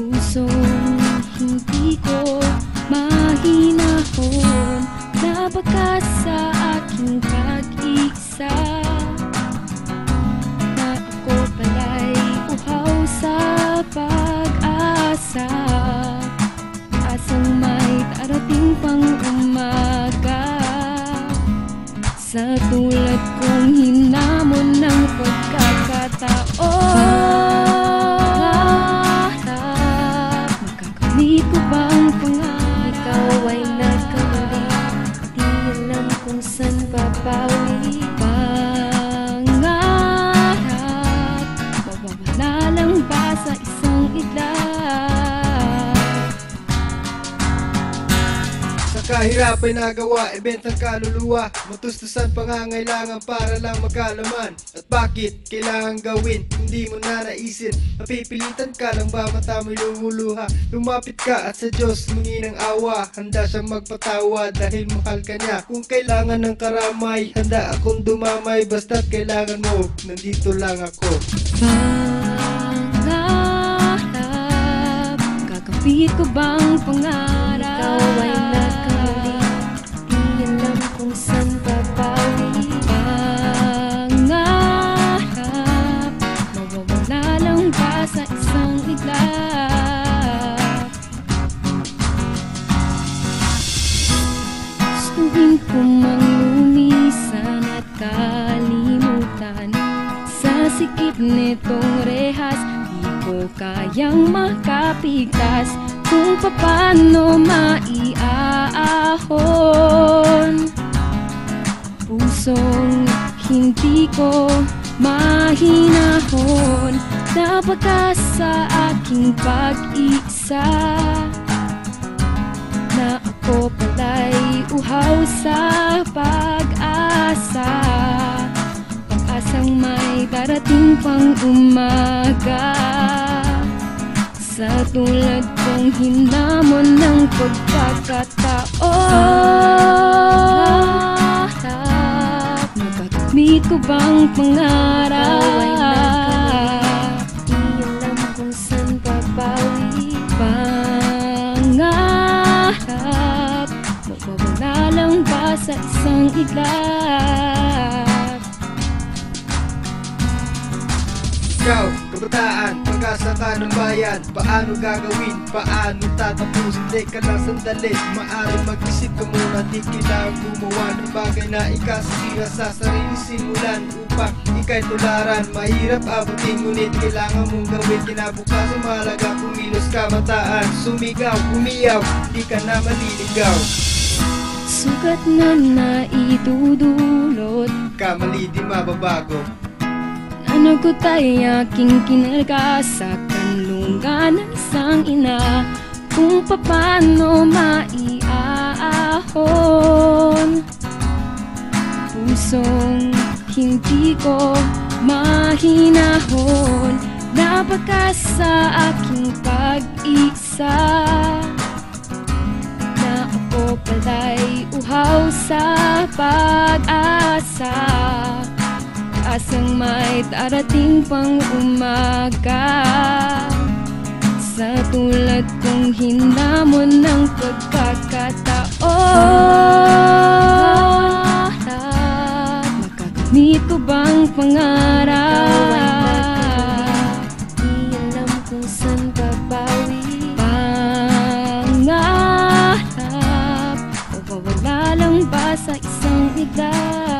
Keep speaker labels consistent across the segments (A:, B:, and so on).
A: Pusong hindi ko mahinahon Nabakas sa aking pag-isa. Na ako pala'y uhaw sa pag-asa. Asang may darating pang
B: kahirap ay nagawa, ibentang kaluluwa. Matustusan pangangailangan para lang magkalaman. At bakit kailangan gawin, hindi mo na naisin. Mapipilitan ka lang ba mata mo'y lumuluha? Lumapit ka at sa Diyos mungi ng awa. Handa siyang magpatawa dahil mahal ka niya. Kung kailangan ng karamay, handa akong dumamay. Basta't kailangan mo, nandito lang ako.
A: Pangarap Gagawin ko bang pangarap? Ikaw ay sikip nitong rehas. Di ko kayang makapigtas Kung paano maiaahon Pusong hindi ko mahinahon. Nabagas sa aking pag-isa. Na ako pala'y uhaw sa pag-asa. Pag-asang may darating pang umaga. Sa tulad kong hinamon ng pagkakataon Magagamit ko bang pangarap? Di alam kung sa isang iglap?
B: Ikaw, kabataan, pag-asa ka ng bayan. Paano gagawin? Paano tatapusin? Teka lang sandali. Maaari mag-isip ka muna. Di kailangan gumawa ng bagay na ikasira sa sarili. Simulan Upang ikay tularan. Mahirap abutin Ngunit kailangan mong gawin. Kinabukasan mahalaga Kumilos kabataan Sumigaw, umiyaw. Di ka na maliligaw.
A: Sugat na naidudulot
B: Kamali di mababago
A: Ko tayo aking kinarga sa kanlungan ng isang ina. Kung paano maiaahon? Pusong hindi ko mahinahon. Nabagas sa aking pag-isa. Na ako pala'y uhaw sa pag-asa Asang may darating pang umaga Sa tulad kong hinamon ng pagkakataon Magagamit ko bang pangarap? Di alam kung saan babawi Pangarap Mawawala lang ba sa isang iglap?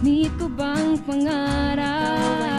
A: Ko bang pangarap?